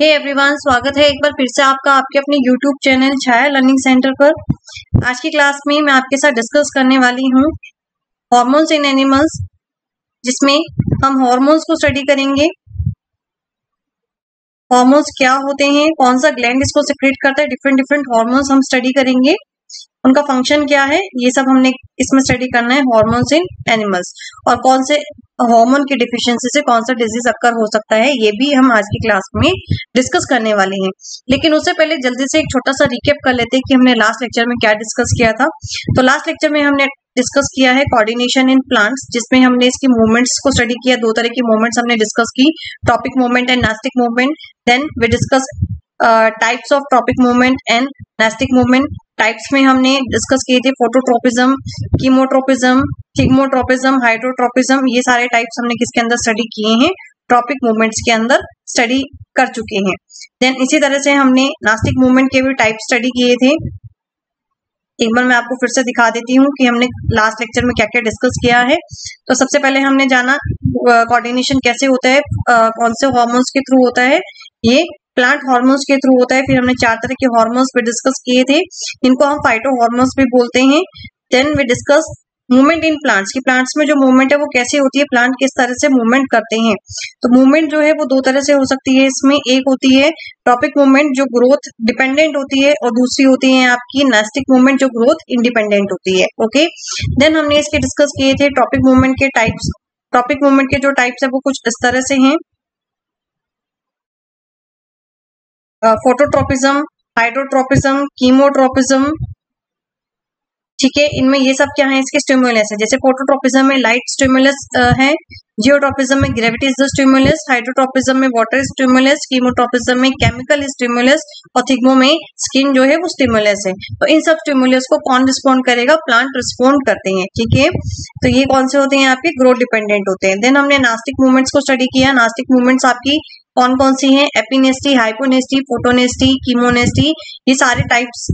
हे hey everyone स्वागत है एक बार फिर से आपका, आपके अपने YouTube channel Chhaya learning centre पर। आज की क्लास में मैं आपके साथ डिस्कस करने वाली हूँ हॉर्मोन्स इन एनिमल्स जिसमें हम हॉर्मोन्स को स्टडी करेंगे। हॉर्मोन्स क्या होते हैं? कौन सा ग्लैंड इसको सिक्रेट करता है? डिफरेंट डिफरेंट हॉर्मोन्स हम स्टडी करेंगे। उनका फ़ंक्शन क्या है? ये सब हमने इसमें स्टडी करना है हॉर्मोन्स इन एनिमल्स और कौन से हार्मोन की डिफिशियंसी से कौन सा डिज़ीज़ अक्कर हो सकता है, ये भी हम आज की क्लास में डिस्कस करने वाले हैं. लेकिन उससे पहले जल्दी से एक छोटा सा रिकेप कर लेते हैं कि हमने लास्ट लेक्चर में क्या डिस्कस किया था. तो लास्ट लेक्चर में हमने डिस्कस किया है कोऑर्डिनेशन इन प्लांट्स जिसमें हमने इसकी मूवमेंट्स को स्टडी किया. दो तरह की मूवमेंट्स हमने डिस्कस की tropic movement and nastic movement then we discuss types of tropic movement and nastic movement types में हमने डिस्कस किए थे फोटोट्रोपिज्म कीमोट्रोपिज्म थिग्मोट्रोपिज्म हाइड्रोट्रोपिज्म ये सारे टाइप्स हमने किसके अंदर स्टडी किए हैं? ट्रॉपिक मूवमेंट्स के अंदर स्टडी कर चुके हैं। देन इसी तरह से हमने नास्टिक मूवमेंट के भी टाइप स्टडी किए थे। एक बार मैं आपको फिर से दिखा देती हूँ कि हमने लास्ट लेक्चर में क्या क्या डिस्कस किया है। तो सबसे पहले हमने जाना कोऑर्डिनेशन कैसे होता है कौन से हॉर्मोन्स के थ्रू होता है, ये प्लांट हॉर्मोन्स के थ्रू होता है, फिर हमने चार तरह के हॉर्मोन्स पे डिस्कस किए थे, इनको हम फाइटो हॉर्मोन्स भी बोलते हैं। Then we discuss movement in plants की प्लांट्स में जो मूवमेंट है वो कैसे होती है प्लांट किस तरह से मूवमेंट करते हैं। तो मूवमेंट जो है वो दो तरह से हो सकती है, इसमें एक होती है टॉपिक मूवमेंट जो ग्रोथ डिपेंडेंट होती है, और दूसरी होती है आपकी नेस्टिक मूवमेंट जो ग्रोथ इंडिपेंडेंट होती है ओके देन हमने इसके डिस्कस किए थे टॉपिक मूवमेंट के टाइप्स टॉपिक मूवमेंट के जो टाइप्स है वो कुछ इस तरह से हैं। फोटोट्रोपिज्म हाइड्रोट्रोपिज्म कीमोट्रोपिज्म ठीक है? इनमें ये सब क्या है इसके स्टिमुलस है? जैसे फोटोट्रोपिज्म में लाइट स्टिमुलस है जियोट्रोपिज्म में gravity is the stimulus hydrotropism में वाटर स्टिमुलस कीमोट्रोपिज्म में केमिकल स्टिमुलस और थिग्मो में स्किन जो है वो स्टिमुलस है। तो इन सब स्टिमुलस को कौन रिस्पॉन्ड करेगा? प्लांट रिस्पॉन्ड करते हैं, ठीक है? तो ये कौन से होते हैं? आपके ग्रोथ डिपेंडेंट होते हैं। देन हमने नास्टिक मूवमेंट्स को स्टडी किया। नास्टिक मूवमेंट्स आपकी कौन कौन सी हैं? एपिनेस्टी हाइपोनेस्टी फोटोनेस्टी कीमोनेस्टी ये सारे टाइप्स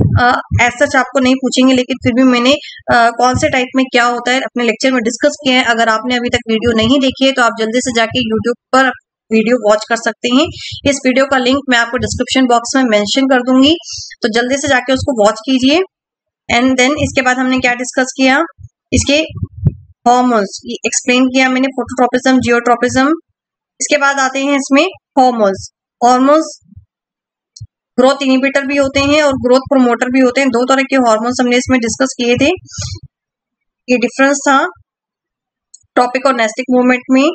एज सच आपको नहीं पूछेंगे लेकिन फिर भी मैंने आ, कौन से टाइप में क्या होता है अपने लेक्चर में डिस्कस किया है। अगर आपने अभी तक वीडियो नहीं देखी है तो आप जल्दी से जाके यूट्यूब पर वीडियो वॉच कर सकते हैं। इस वीडियो का लिंक मैं आपको डिस्क्रिप्शन बॉक्स में मेंशन कर दूँगी। तो जल्दी से जाके उसको वॉच कीजिए। एंड देन इसके बाद हमने क्या डिस्कस किया? इसके हॉर्मोन्स एक्सप्लेन किया मैंने फोटोट्रोपिज्म जियोट्रोपिज्म इसके बाद आते हैं इसमें हॉर्मोन्स हॉर्मोन्स ग्रोथ इनिबिटर भी होते हैं और ग्रोथ प्रोमोटर भी होते हैं। दो तरह के हॉर्मोन्स हमने इसमें डिस्कस किए थे। ये डिफरेंस था टॉपिक और नेस्टिक मूवमेंट में।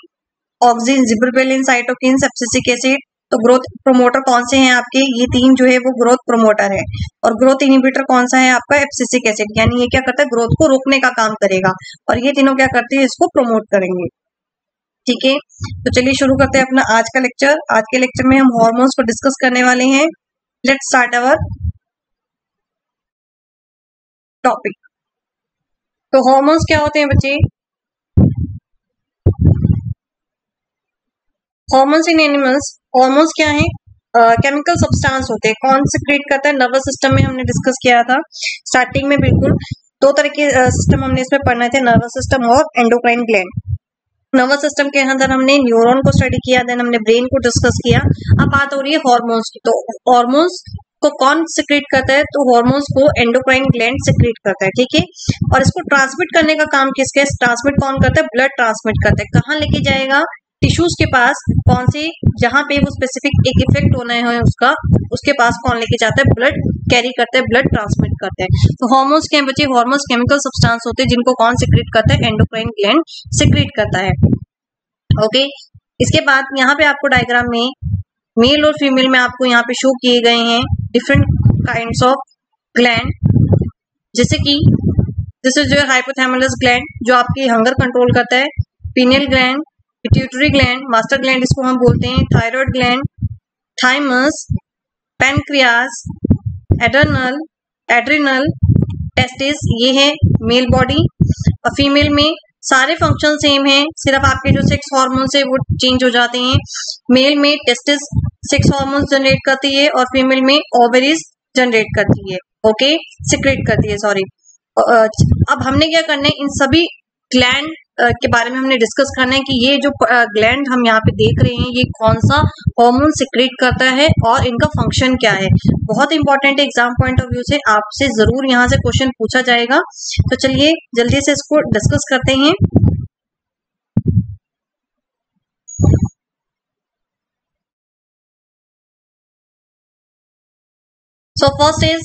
Auxin gibberellin cytokinin abscisic acid तो ग्रोथ प्रोमोटर कौन से हैं आपके? ये तीन जो है वो ग्रोथ प्रोमोटर है। और ग्रोथ इनिबिटर कौन सा है आपका? एप्सिसिक एसिड यानी ये क्या करता है? ग्रोथ को रोकने का काम करेगा। और ये तीनों क्या करते हैं? इसको प्रोमोट करेंगे। ठीक है? तो चलिए शुरू करते हैं अपना आज का लेक्चर आज के लेक्चर में हम हॉर्मोन्स को डिस्कस करने वाले हैं. लेट स्टार्ट अवर टॉपिक तो हॉर्मोन्स क्या होते हैं बच्चे? हॉर्मोन्स इन एनिमल्स हॉर्मोन्स क्या है? केमिकल सब्सटेंस होते हैं. कौन से क्रिएट करता है. नर्वस सिस्टम में हमने डिस्कस किया था. स्टार्टिंग में बिल्कुल. दो तरह के सिस्टम हमने इसमें पढ़ने थे. नर्वस सिस्टम और एंडोक्राइन ग्लैंड नर्वस सिस्टम के अंदर हमने न्यूरॉन को स्टडी किया देन हमने ब्रेन को डिस्कस किया। अब बात हो रही है हॉर्मोन्स की। तो हॉर्मोन्स को कौन सिक्रेट करता है? तो हॉर्मोन्स को एंडोक्राइन ग्लैंड सिक्रेट करता है, ठीक है? और इसको ट्रांसमिट करने का काम किसके? ट्रांसमिट कौन करता है? ब्लड ट्रांसमिट करता है। कहाँ लेके जाएगा? टिश्यूज के पास कौन सी, जहाँ पे वो स्पेसिफिक एक इफ़ेक्ट होना है उसका, उसके पास कौन लेके जाता है? ब्लड कैरी करते हैं ब्लड ट्रांसमिट करते हैं। तो हॉर्मोन्स के बच्चे हॉर्मोन्स केमिकल सब्सटेंस होते हैं, जिनको कौन सिक्रेट करता है? एंडोक्राइन ग्लैंड सिक्रेट करता है। ओके इसके बाद यहाँ पे आपको डायग्राम में मेल और फीमेल में आपको यहाँ पे शो किए गए हैं डिफरेंट काइंड ऑफ़ ग्लैंड जैसे कि दिस इज़ जो हाइपोथैमलस ग्लैंड जो आपकी हंगर कंट्रोल करता है। Pineal gland pituitary gland master gland इसको हम बोलते हैं thyroid gland thymus pancreas adrenal adrenal testis ये है मेल बॉडी और फीमेल में सारे फ़ंक्शन सेम है, सिर्फ़ आपके जो सेक्स हार्मोन्स है वो चेंज हो जाते हैं। मेल में टेस्टिस सेक्स हार्मोन्स जनरेट करती है और फीमेल में ओवरीज जनरेट करती है। ओके सिक्रेट करती है सॉरी अब हमने क्या करना है? इन सभी ग्लैंड के बारे में हमने डिस्कस करना है कि ये जो ग्लैंड हम यहाँ पे देख रहे हैं, ये कौन सा हार्मोन सिक्रेट करता है और इनका फ़ंक्शन क्या है? बहुत इंपॉर्टेंट है एग्ज़ाम पॉइंट ऑफ़ व्यू से आपसे ज़रूर यहाँ से क्वेश्चन पूछा जाएगा। तो चलिए, जल्दी से इसको डिस्कस करते हैं। So first is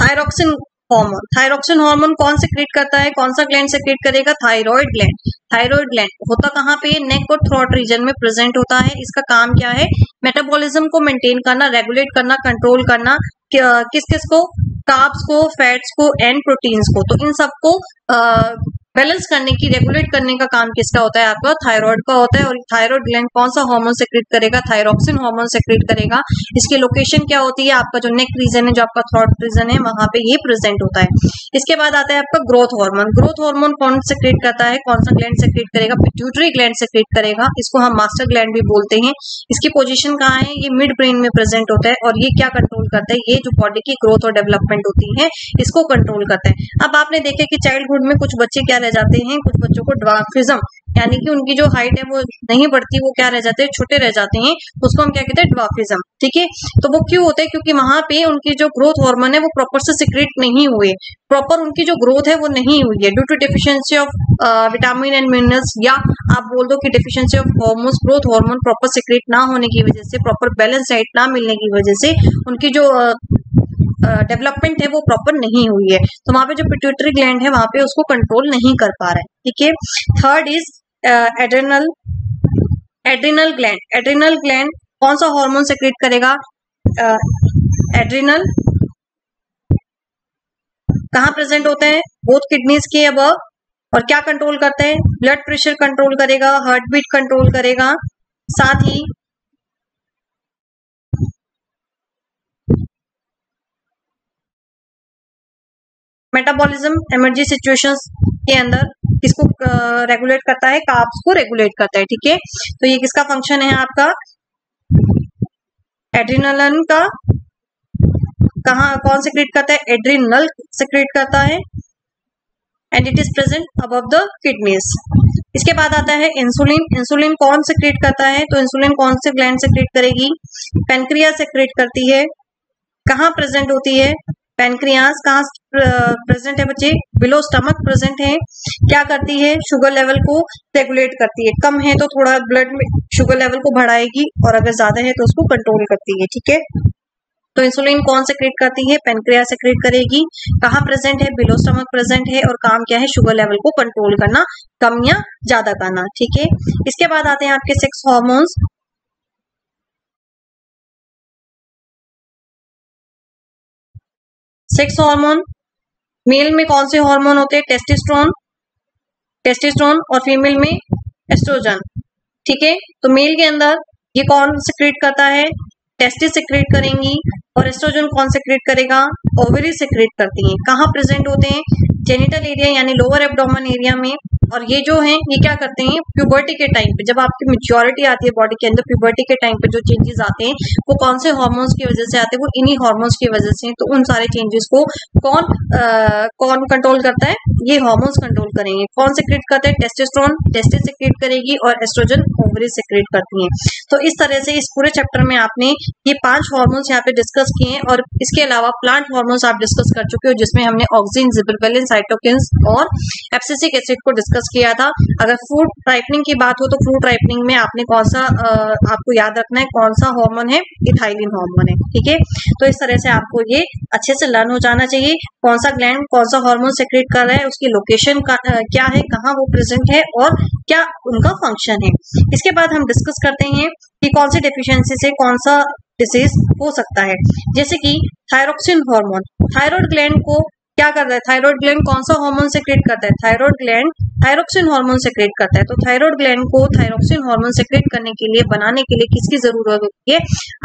thyroxine hormone thyroxine hormone कौन से क्रिएट करता है? कौन सा ग्लैंड से क्रिएट करेगा? थायराइड ग्लैंड थायराइड ग्लैंड होता कहाँ पे? नेक और थ्रोट रीजन में प्रेजेंट होता है। इसका काम क्या है? मेटाबॉलिज्म को मेंटेन करना रेगुलेट करना कंट्रोल करना किस किस को? कार्ब्स को फैट्स को एंड प्रोटीन्स को। तो इन सबको बैलेंस करने की, रेगुलेट करने का काम किसका होता है आपका? थायराइड का होता है और थायराइड ग्लैंड कौन सा हार्मोन सेक्रेट करेगा? थायरोक्सिन हार्मोन सेक्रेट करेगा। इसकी लोकेशन क्या होती है? आपका जो नेक रीजन है, जो आपका थ्रॉट रीजन है, वहाँ पे ये प्रेजेंट होता है। इसके बाद आता है आपका ग्रोथ हार्मोन ग्रोथ हार्मोन कौन सेक्रेट करता है? कौन सा ग्लैंड सेक्रेट करेगा? पिट्यूटरी ग्लैंड सेक्रेट करेगा। इसको हम मास्टर ग्लैंड भी बोलते हैं। इसकी पोजिशन कहाँ है? ये मिड ब्रेन में प्रेजेंट होता है और ये क्या कंट्रोल करता है? ये जो बॉडी की ग्रोथ और डेवलपमेंट होती है, इसको कंट्रोल करता है। अब आपने देखे कि चाइल्डहुड में कुछ बच्चे क्या रह जाते हैं कुछ बच्चों को ड्वाफिज्म यानी कि उनकी जो हाइट है वो नहीं बढ़ती वो क्या रह जाते हैं छोटे रह जाते हैं उसको हम क्या कहते हैं ड्वाफिज्म ठीक है? तो वो क्यों होते हैं? क्योंकि वहाँ पे उनकी जो ग्रोथ हार्मोन है वो प्रॉपर से सिक्रेट नहीं हुए प्रॉपर उनकी जो ग्रोथ है वो नहीं हुई है due to deficiency of vitamin and minerals या आप बोल दो कि deficiency of hormones growth hormone proper secrete ना होने की वजह से प्रॉपर बैलेंस डाइट ना मिलने की वजह से उनकी जो uh, डेवलपमेंट है, वो प्रॉपर नहीं हुई है। तो वहाँ पे जो पिट्यूटरी ग्लैंड है, वहाँ पे उसको कंट्रोल नहीं कर पा रहा है, ठीक है? Third is adrenal adrenal gland adrenal gland कौन सा हार्मोन सेक्रेट करेगा? एड्रिनल कहाँ प्रेजेंट होते हैं? बोथ किडनीज के अब और क्या कंट्रोल करते हैं? ब्लड प्रेशर कंट्रोल करेगा हार्ट बीट कंट्रोल करेगा। साथ ही मेटाबॉलिज्म इमरजी सिचुएशंस के अंदर किसको रेगुलेट करता है काप्स को रेगुलेट करता है, ठीक है? तो ये किसका फ़ंक्शन है आपका? एड्रीनलन का कहा, कौन सेक्रेट करता है? एड्रीनल सेक्रेट करता है and it is present above the kidneys इसके बाद आता है इंसुलिन इंसुलिन कौन सेक्रेट करता है? तो इंसुलिन कौन से ग्लैंड सेक्रेट करेगी? पेनक्रिया सेक्रेट करती है. कहाँ प्रेजेंट होती है? पेनक्रियास कहाँ प्रेजेंट है बच्चे, बिलो स्टमक प्रेजेंट है। क्या करती है? शुगर लेवल को रेगुलेट करती है। कम है तो थोड़ा ब्लड में शुगर लेवल को बढ़ाएगी और अगर ज़्यादा है तो उसको कंट्रोल करती है, ठीक है? तो इंसुलिन कौन से क्रिएट करती है? पेनक्रिया से क्रिएट करेगी। कहाँ प्रेजेंट है? बिलो स्टमक प्रेजेंट है और काम क्या है? शुगर लेवल को कंट्रोल करना, कम या ज़्यादा करना, ठीक है? इसके बाद आते हैं आपके sex hormones sex hormone male में कौन से हार्मोन होते हैं? टेस्टिस्ट्रॉन टेस्टिस्ट्रॉन और फीमेल में एस्ट्रोजन ठीक है? तो मेल के अंदर ये कौन सिक्रेट करता है? टेस्टिस सिक्रेट करेंगी। और एस्ट्रोजन कौन सिक्रेट करेगा? ओवरी सिक्रेट करती हैं। कहाँ प्रेजेंट होते हैं? जेनिटल एरिया यानी लोअर एब्डोमन एरिया में। और ये जो है ये क्या करते हैं? प्यूबर्टी के टाइम पे जब आपकी मेच्योरिटी आती है बॉडी के अंदर प्यूबर्टी के टाइम पे जो चेंजेस आते हैं वो कौन से हार्मोन्स की वजह से आते हैं? वो इन्हीं हार्मोन्स की वजह से तो उन सारे चेंजेस को कौन आ, कौन कंट्रोल करता है? ये हार्मोन्स कंट्रोल करेंगे। कौन सिक्रेट करते हैं? टेस्टेस्ट्रॉन टेस्टिस सिक्रेट करेगी और एस्ट्रोजन ओवरी सिक्रेट करती है। तो इस तरह से इस पूरे चैप्टर में आपने ये पाँच हार्मोन्स यहाँ पे डिस्कस किए हैं और इसके अलावा प्लांट हार्मोन्स आप डिस्कस कर चुके हो, जिसमें हमने ऑक्सीजन जिबरबेलिन साइटोकिन्स और एप्सिसिक एसिड को डिस्कस किया था। अगर फ्रूट राइपनिंग की बात हो तो फ्रूट राइपनिंग में आपने कौन सा आपको याद रखना है कौन सा हार्मोन है? इथाइलिन हॉर्मोन है, ठीक है? तो इस तरह से आपको ये अच्छे से लर्न हो जाना चाहिए, कौन सा ग्लैंड कौन सा हॉर्मोन सेक्रेट कर रहा है, उसकी लोकेशन क्या है, कहाँ वो प्रेजेंट है और क्या उनका फ़ंक्शन है। इसके बाद हम डिस्कस करते हैं कि कौन सी डेफिशिएंसी से कौन सा डिसीज हो सकता है। जैसे कि थायरोक्सिन हार्मोन थायराइड ग्लैंड को क्या करता है? थायराइड ग्लैंड कौन सा हार्मोन सेक्रेट करता है? Thyroid gland thyroxine hormone secrete करता है। तो थायराइड ग्लैंड को थायरोक्सिन हार्मोन सेक्रेट करने के लिए, बनाने के लिए किसकी ज़रूरत होती है?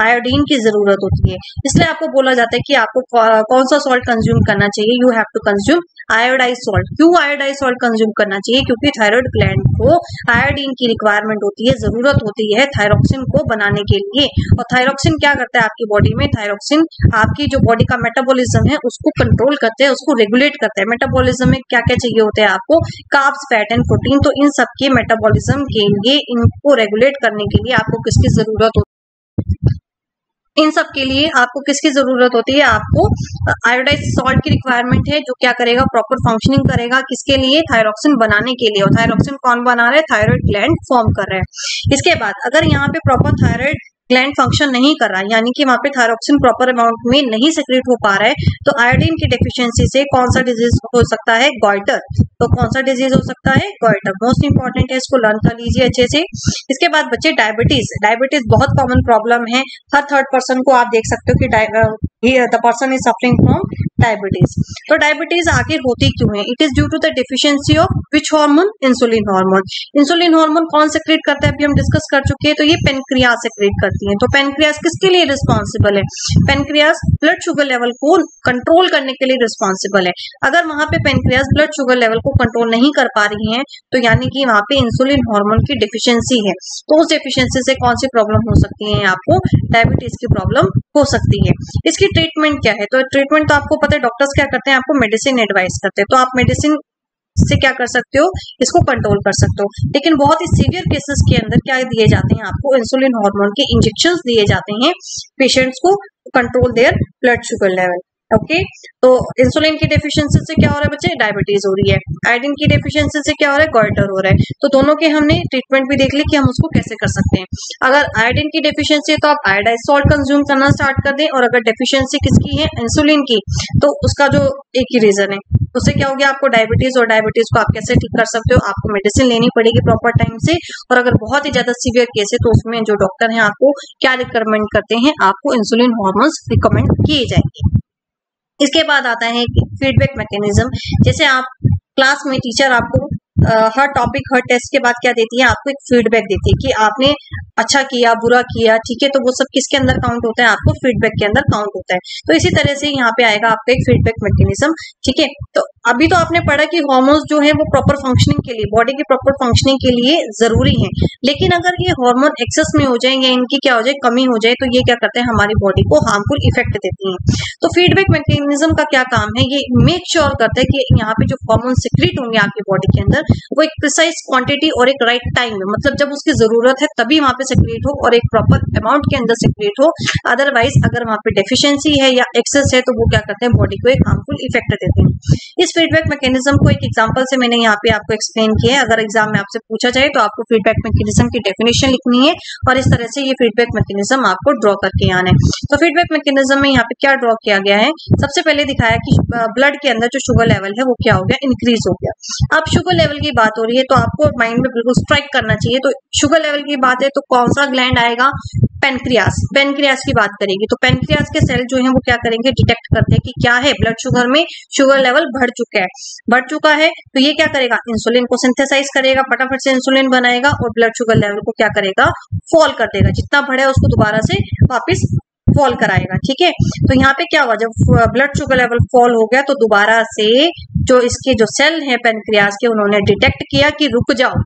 आयोडीन की ज़रूरत होती है। इसलिए आपको बोला जाता है कि आपको कौन सा सॉल्ट कंज्यूम करना चाहिए? You have to consume iodized salt क्यों आयोडाइज सॉल्ट कंज्यूम करना चाहिए? क्योंकि थायराइड ग्लैंड को आयोडीन की रिक्वायरमेंट होती है, ज़रूरत होती है थायरोक्सिन को बनाने के लिए। और थायरोक्सिन क्या करता है आपकी बॉडी में? थायरोक्सिन आपकी जो बॉडी का मेटाबॉलिज्म है, उसको कंट्रोल करते हैं को रेगुलेट करता है। मेटाबॉलिज्म में क्या क्या चाहिए होता है आपको? कार्ब्स फैट एंड प्रोटीन तो इन सब के मेटाबॉलिज्म के लिए, इनको रेगुलेट करने के लिए आपको किसकी ज़रूरत होती है? इन सब के लिए आपको किसकी ज़रूरत होती है? आपको आयोडाइज सॉल्ट की रिक्वायरमेंट है, जो क्या करेगा? प्रॉपर फंक्शनिंग करेगा। किसके लिए? थायरोक्सिन बनाने के लिए। और थायरोक्सिन कौन बना रहा है? थायराइड ग्लैंड फॉर्म कर रहा है। इसके बाद, अगर यहाँ पे प्रॉपर थायराइड ग्लैंड फ़ंक्शन नहीं कर रहा है, यानी कि वहाँ पे थायरोक्सिन प्रॉपर अमाउंट में नहीं सिक्रेट हो पा रहा है तो आयोडीन की डेफिशिएंसी से कौन सा डिज़ीज़ हो सकता है? गॉइटर तो कौन सा डिज़ीज़ हो सकता है? गॉइटर मोस्ट इंपॉर्टेंट है, इसको लर्न कर लीजिए अच्छे से। इसके बाद बच्चे डायबिटीज़ डायबिटीज़ बहुत कॉमन प्रॉब्लम है। हर थर्ड पर्सन को आप देख सकते हो कि the person is suffering from diabetes तो डायबिटीज़ आखिर होती क्यों है? It is due to the deficiency of which hormone insulin hormone insulin hormone कौन सेक्रेट करता है? अभी हम डिस्कस कर चुके हैं तो ये पेनक्रियाज सेक्रेट करती है। तो पेनक्रियाज किसके लिए रिस्पॉन्सिबल है? पेनक्रियाज ब्लड शुगर लेवल को कंट्रोल करने के लिए रिस्पॉन्सिबल है। अगर वहाँ पे पेनक्रियाज ब्लड शुगर लेवल को कंट्रोल नहीं कर पा रही है तो यानी कि वहाँ पे इंसुलिन हार्मोन की डिफिशियंसी है। तो उस डिफिशियंसी से कौन सी प्रॉब्लम हो सकती है? आपको डायबिटीज़ की प्रॉब्लम हो सकती है। इसकी ट्रीटमेंट क्या है? तो ट्रीटमेंट तो आपको पता है डॉक्टर्स क्या करते हैं? आपको मेडिसिन एडवाइस करते हैं। तो आप मेडिसिन से क्या कर सकते हो? इसको कंट्रोल कर सकते हो। लेकिन बहुत ही सीवियर केसेस के अंदर क्या दिए जाते हैं? आपको इंसुलिन हार्मोन के इंजेक्शन दिए जाते हैं। पेशेंट्स को control their blood sugar level okay तो इंसुलिन की डेफिशिएंसी से क्या हो रहा है बच्चे? डायबिटीज़ हो रही है। आयोडीन की डेफिशिएंसी से क्या हो रहा है? गॉइटर हो रहा है। तो दोनों के हमने ट्रीटमेंट भी देख ली कि हम उसको कैसे कर सकते हैं। अगर आयोडीन की डेफिशिएंसी है तो आप आयोडाइज सॉल्ट कंज्यूम करना स्टार्ट कर दें और अगर डेफिशिएंसी किसकी है? इंसुलिन की। तो उसका जो एक ही रीजन है। उससे क्या हो गया? आपको डायबिटीज़ और डायबिटीज़ को आप कैसे ठीक कर सकते हो? आपको मेडिसिन लेनी पड़ेगी प्रॉपर टाइम से। और अगर बहुत ही ज़्यादा सीवियर केस है तो उसमें जो डॉक्टर है आपको क्या रिकमेंड करते हैं? आपको इंसुलिन हॉर्मोन्स रिकमेंड किए जाएँगे। इसके बाद आता है फीडबैक मैकेनिज्म जैसे आप क्लास में टीचर आपको हर टॉपिक हर टेस्ट के बाद क्या देती है, आपको एक फीडबैक देती है कि आपने अच्छा किया, बुरा किया, ठीक है तो वो सब किसके अंदर काउंट होता है? आपको फीडबैक के अंदर काउंट होता है। तो इसी तरह से यहाँ पे आएगा आपका एक फीडबैक मैकेनिज्म ठीक है? तो अभी तो आपने पढ़ा कि हॉर्मोन्स जो है वो प्रॉपर फंक्शनिंग के लिए बॉडी की प्रॉपर फंक्शनिंग के लिए ज़रूरी है। लेकिन अगर ये हार्मोन एक्सेस में हो जाए या इनकी क्या हो जाए, कमी हो जाए तो ये क्या करते हैं? हमारी बॉडी को हार्मफुल इफ़ेक्ट देती है। तो फीडबैक मैकेनिज्म का क्या काम है? ये मेक श्योर sure करता है कि यहाँ पे जो हॉर्मोन सिक्रीट होंगे आपकी बॉडी के अंदर, वो एक प्रिसाइज क्वांटिटी और एक राइट टाइम में मतलब जब उसकी ज़रूरत है तभी वहाँ पे सिक्रिएट हो और एक प्रॉपर अमाउंट के अंदर सिक्रिएट हो। अदरवाइज़ अगर वहाँ पे डेफिशिएंसी है या एक्सेस है तो वो क्या करते हैं? बॉडी को एक हार्मफुल इफ़ेक्ट देते हैं। इस फीडबैक मैकेनिज्म को एक एग्ज़ाम्पल से मैंने यहाँ पे आपको एक्सप्लेन किया है। अगर एग्ज़ाम में आपसे पूछा जाए तो आपको फीडबैक मैकेनिज्म की डेफिनेशन लिखनी है और इस तरह से ये फीडबैक मैकेनिज्म आपको ड्रॉ करके आना है। तो फीडबैक मैकेनिज्म में यहाँ पे क्या ड्रॉ किया गया है? सबसे पहले दिखाया कि ब्लड के अंदर जो शुगर लेवल है वो क्या हो गया? इंक्रीज हो गया। अब शुगर लेवल की बात हो रही है तो आपको माइंड में बिल्कुल स्ट्राइक करना चाहिए। तो शुगर लेवल की बात है तो कौन सा ग्लैंड आएगा? पेनक्रियास। पेनक्रियास की बात करेगी तो पेनक्रियास के सेल जो है वो क्या करेंगे? डिटेक्ट करते हैं कि क्या है। ब्लड शुगर में शुगर लेवल बढ़ चुका है। बढ़ चुका है तो ये क्या करेगा? इंसुलिन को सिंथेसाइज करेगा, फटाफट से इंसुलिन बनाएगा और ब्लड शुगर लेवल को क्या करेगा? फॉल कर देगा। जितना बढ़े उसको दोबारा से वापिस फॉल कराएगा, ठीक है? तो यहाँ पे क्या हुआ? जब ब्लड शुगर लेवल फॉल हो गया तो दोबारा से जो इसके जो सेल है पेनक्रियास के, उन्होंने डिटेक्ट किया कि रुक जाओ।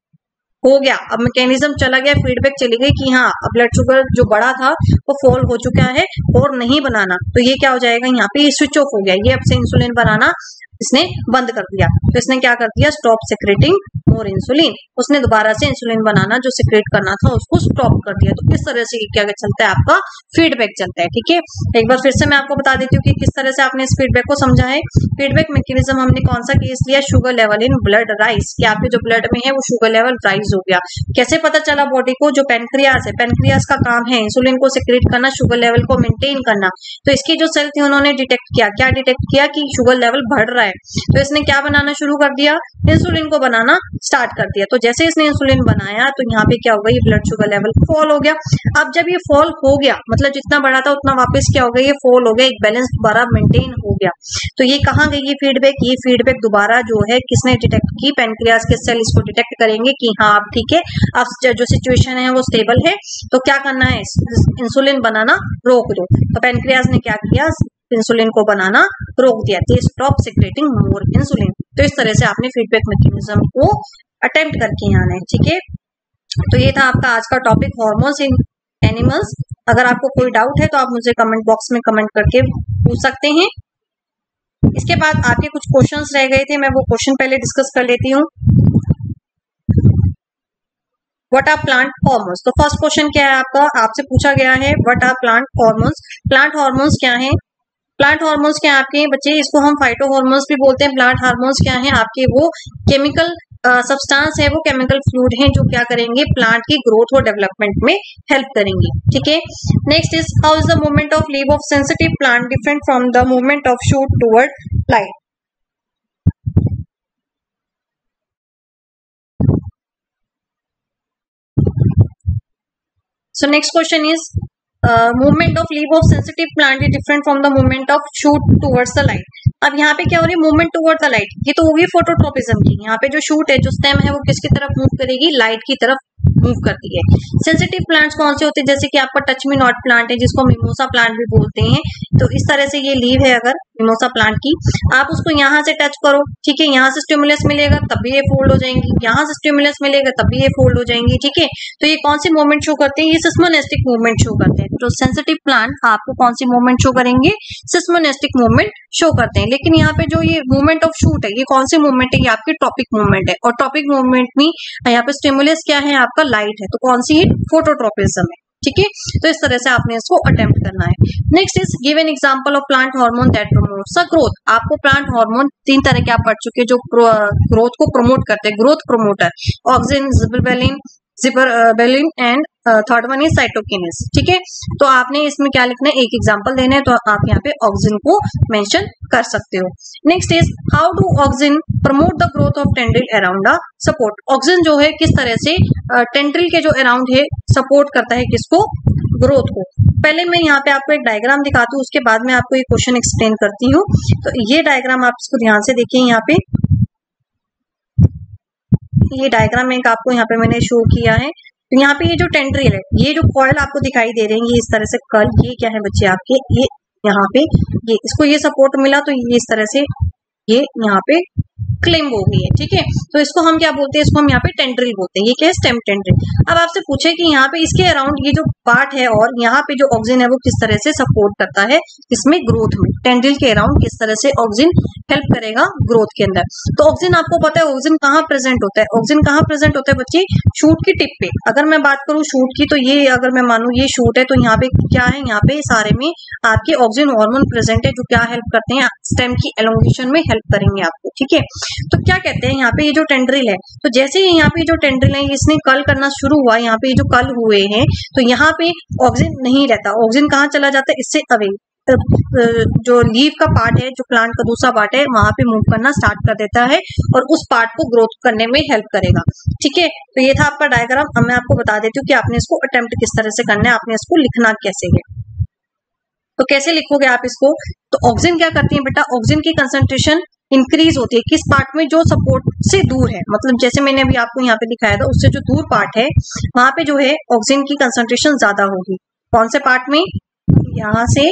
हो गया। अब मैकेनिज्म चला गया फीडबैक चली गई कि हाँ अब ब्लड शुगर जो बड़ा था, वो फॉल हो चुका है और नहीं बनाना। तो ये क्या हो जाएगा? यहाँ पे स्विच ऑफ़ हो गया। ये अब से इंसुलिन बनाना इसने बंद कर दिया। तो इसने क्या कर दिया? स्टॉप सिक्रेटिंग मोर इंसुलिन उसने दोबारा से इंसुलिन बनाना जो सिक्रेट करना था, उसको स्टॉप कर दिया। तो किस तरह से क्या चलता है आपका? फीडबैक चलता है, ठीक है? एक बार फिर से मैं आपको बता देती हूँ कि किस तरह से आपने इस फीडबैक को समझा है। फीडबैक मैकेनिज्म हमने कौन सा केस लिया? Sugar level in blood rise कि आपके जो ब्लड में है, वो शुगर लेवल राइज हो गया। कैसे पता चला बॉडी को? जो पेनक्रियास है पेनक्रियास का काम है इंसुलिन को सिक्रेट करना शुगर लेवल को मेंटेन करना। तो इसकी जो सेल थी, उन्होंने डिटेक्ट किया। क्या डिटेक्ट किया कि शुगर लेवल बढ़ रहा है? तो इसने क्या बनाना शुरू कर दिया? इंसुलिन को बनाना स्टार्ट कर दिया। तो जैसे इसने इंसुलिन बनाया तो यहाँ पे क्या होगा ये ब्लड शुगर लेवल फॉल हो गया। अब जब ये फॉल हो गया मतलब जितना बड़ा था उतना वापस क्या हो गया? ये फॉल हो गया, एक बैलेंस दोबारा मेंटेन हो गया। तो ये कहाँ गई ये फीडबैक ये फीडबैक दोबारा जो है किसने डिटेक्ट की? पेनक्रियास के सेल इसको डिटेक्ट करेंगे कि हाँ आप ठीक है, अब जो सिचुएशन है वो स्टेबल है। तो क्या करना है? इंसुलिन बनाना रोक दो। तो पेनक्रियास ने क्या किया? इंसुलिन को बनाना रोक दिया they stop secreting more insulin तो इस तरह से आपने फीडबैक मैकेनिज्म को अटेम्प्ट करके आना है, ठीक है? तो ये था आपका आज का टॉपिक हॉर्मोन्स इन एनिमल्स अगर आपको कोई डाउट है तो आप मुझे कमेंट बॉक्स में कमेंट करके पूछ सकते हैं। इसके बाद आपके कुछ क्वेश्चंस रह गए थे, मैं वो क्वेश्चन पहले डिस्कस कर लेती हूँ। वट आर प्लांट हॉर्मोन्स तो फ़र्स्ट क्वेश्चन क्या है आपका? आपसे पूछा गया है what are plant hormones plant hormones क्या है? प्लांट हार्मोन्स क्या आपके? बच्चे, इसको हम फाइटो हॉर्मोन्स भी बोलते हैं। प्लांट हार्मोन्स क्या है? आपके वो केमिकल सब्सटेंस है, वो केमिकल फ्लूड है, जो क्या करेंगे? प्लांट की ग्रोथ और डेवलपमेंट में हेल्प करेंगे। ठीक है? Next is how is the movement of leave of sensitive plant different from the movement of shoot toward light So, next question is movement of leave of sensitive plant is different from the movement of shoot towards the light अब यहाँ पे क्या हो रही है? Movement toward the light ये तो होगी फोटोट्रोपिज्म की। यहाँ पे जो शूट है, जो स्टेम है, वो किसकी तरफ़ मूव करेगी? लाइट की तरफ़ मूव करती है। सेंसिटिव प्लांट्स कौन से होते हैं? जैसे कि आपका टच मी नॉट प्लांट है, जिसको मिमोसा प्लांट भी बोलते हैं। तो इस तरह से ये लीव है अगर मिमोसा प्लांट की। आप उसको यहाँ से टच करो, ठीक है? यहाँ से स्टिमुलस मिलेगा तब भी ये फोल्ड हो जाएँगी। यहाँ से स्टिमुलस मिलेगा तब भी ये फोल्ड हो जाएँगी, ठीक है? तो ये कौन सी मूवमेंट शो करते हैं? ये सिस्मोनेस्टिक मूवमेंट शो करते हैं। तो सेंसिटिव प्लांट आपको कौन सी मूवमेंट शो करेंगे? सिस्मोनेस्टिक मूवमेंट शो करते हैं। लेकिन यहाँ पे जो ये मूवमेंट ऑफ़ शूट है, ये कौन सी मूवमेंट है? ये आपकी टॉपिक मूवमेंट है। और टॉपिक मूवमेंट में यहाँ पे स्टिमुलस क्या है? आपका लाइट है तो कौन सी फोटोट्रोपिज्म है, ठीक है? तो इस तरह से आपने इसको अटेम्प्ट करना है। Next is give an of plant hormone that promotes a growth आपको प्लांट हार्मोन तीन तरह के आप पढ़ चुके हैं जो ग्रोथ को प्रमोट करते हैं growth promoter auxin gibberellin and third one is cytokinins ठीक है? तो आपने इसमें क्या लिखना है? एक एग्जांपल देना है तो आप यहाँ पे ऑक्सीजन को मेंशन कर सकते हो। Next is how do auxin promote the growth of tendril around the support auxin जो है किस तरह से टेंड्रिल uh, के जो अराउंड है सपोर्ट करता है किसको? ग्रोथ को। पहले मैं यहाँ पे आपको एक डायग्राम दिखाती हूँ उसके बाद में आपको एक क्वेश्चन एक्सप्लेन करती हूँ। तो ये डायग्राम आप इसको ध्यान से देखिए यहाँ पे। ये डायग्राम एक आपको यहाँ पे मैंने शो किया है। तो यहाँ पे ये जो टेंड्रिल है, ये जो कॉयल आपको दिखाई दे रहे हैं, ये इस तरह से कल ये क्या है बच्चे आपके? ये यहाँ पे, ये इसको ये सपोर्ट मिला तो ये इस तरह से, ये यहाँ पे क्लेम हो गई है, ठीक है? तो इसको हम क्या बोलते हैं? इसको हम यहाँ पे टेंड्रिल बोलते हैं। ये क्या है? स्टेम टेंड्रिल अब आपसे पूछे कि यहाँ पे इसके अराउंड ये जो पार्ट है और यहाँ पे जो ऑक्सीजन है वो किस तरह से सपोर्ट करता है इसमें ग्रोथ में? टेंड्रिल के अराउंड किस तरह से ऑक्सीजन हेल्प करेगा ग्रोथ के अंदर? तो ऑक्सीजन आपको पता है ऑक्सीजन कहाँ प्रेजेंट होता है? ऑक्सीजन कहाँ प्रेजेंट होता है बच्चे? शूट की टिप पे। अगर मैं बात करूँ शूट की तो ये अगर मैं मानू ये शूट है तो यहाँ पे क्या है? यहाँ पे सारे में आपके ऑक्सीजन हार्मोन प्रेजेंट है, जो क्या हेल्प करते हैं? स्टेम की एलोंगेशन में हेल्प करेंगे आपको, ठीक है? तो क्या कहते हैं, यहाँ पे ये जो टेंड्रिल है तो जैसे ही यहाँ पे जो टेंड्रिल है, इसने कल करना शुरू हुआ, यहाँ पे जो कल हुए हैं तो यहाँ पे ऑक्सीजन नहीं रहता। ऑक्सीजन कहाँ चला जाता है? इससे अवे जो लीव का पार्ट है, जो प्लांट का दूसरा पार्ट है, वहाँ पे मूव करना स्टार्ट कर देता है और उस पार्ट को ग्रोथ करने में हेल्प करेगा। ठीक है? तो ये था आपका डायग्राम अब मैं आपको बता देती हूँ कि आपने इसको अटेम्प्ट किस तरह से करना है, आपने इसको लिखना कैसे है। तो कैसे लिखोगे आप इसको? तो ऑक्सीजन क्या करती है बेटा? ऑक्सीजन की कंसेंट्रेशन इंक्रीज होती है। किस पार्ट में? जो सपोर्ट से दूर है। मतलब जैसे मैंने अभी आपको यहाँ पे दिखाया था, उससे जो दूर पार्ट है, वहाँ पे जो है ऑक्सीजन की कंसंट्रेशन ज़्यादा होगी। कौन से पार्ट में? यहाँ से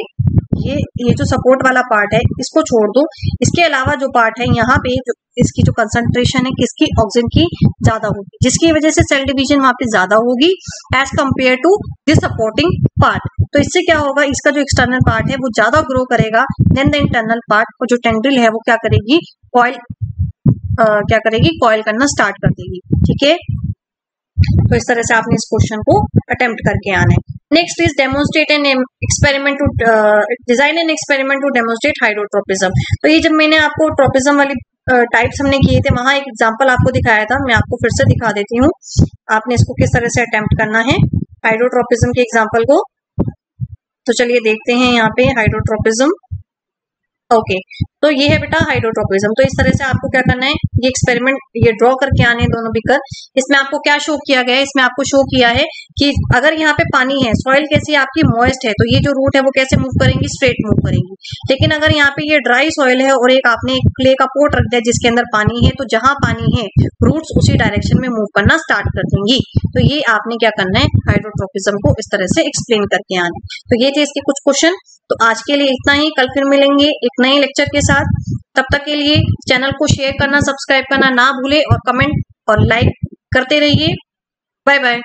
ये ये जो सपोर्ट वाला पार्ट है, इसको छोड़ दो। इसके अलावा जो पार्ट है, यहाँ पे जो इसकी जो कंसंट्रेशन है, किसकी? ऑक्सीजन की ज़्यादा होगी। जिसकी वजह से सेल डिवीज़न वहाँ पे ज़्यादा होगी as compare to this supporting part तो इससे क्या होगा? इसका जो एक्सटर्नल पार्ट है, वो ज़्यादा ग्रो करेगा देन द इंटरनल पार्ट और जो टेंड्रिल है, वो क्या करेगी? कॉयल क्या करेगी? कॉयल करना स्टार्ट कर देगी। ठीक है? तो इस तरह से आपने इस क्वेश्चन को अटेम्प्ट करके आना है। Next is demonstrate an experiment to design an experiment to demonstrate hydrotropism तो ये जब मैंने आपको ट्रोपिज्म वाली टाइप्स uh, हमने किए थे वहाँ एक एग्जांपल आपको दिखाया था मैं आपको फिर से दिखा देती हूँ। आपने इसको किस तरह से अटेम्प्ट करना है हाइड्रोट्रोपिज्म के एग्ज़ाम्पल को। तो चलिए देखते हैं यहाँ पे हाइड्रोट्रोपिज्म ओके. तो ये है बेटा हाइड्रोट्रोपिज्म तो इस तरह से आपको क्या करना है, ये एक्सपेरिमेंट ये ड्रॉ करके आने दोनों बिकर इसमें आपको क्या शो किया गया है? इसमें आपको शो किया है कि अगर यहाँ पे पानी है सॉइल कैसी आपकी मॉइस्ट है तो ये जो रूट है वो कैसे मूव करेंगी? स्ट्रेट मूव करेंगी। लेकिन अगर यहाँ पे ये ड्राई सॉइल है और एक आपने एक क्ले का पोट रख दिया जिसके अंदर पानी है तो जहाँ पानी है रूट्स उसी डायरेक्शन में मूव करना स्टार्ट कर देंगी। तो ये आपने क्या करना है हाइड्रोट्रोपिज्म को इस तरह से एक्सप्लेन करके आने तो ये थे इसके कुछ क्वेश्चन तो आज के लिए इतना ही। कल फिर मिलेंगे एक नए लेक्चर के साथ। तब तक के लिए चैनल को शेयर करना सब्सक्राइब करना ना भूले और कमेंट और लाइक करते रहिए। Bye bye